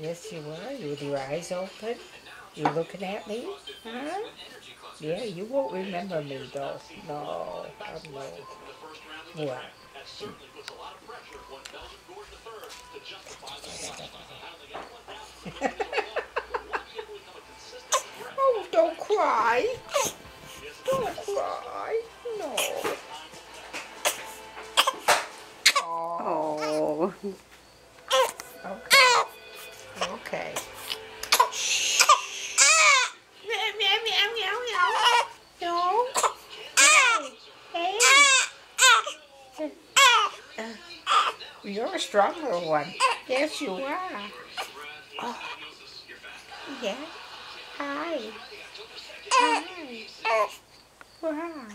Yes, you were. You with your eyes open. You looking at me? Huh? Yeah, you won't remember me though. No, I'm know. What? oh, don't cry. Don't cry. No. Oh. Uh, You're a stronger one. Yes, you are. Oh. Yeah. Hi. Hi. Wow.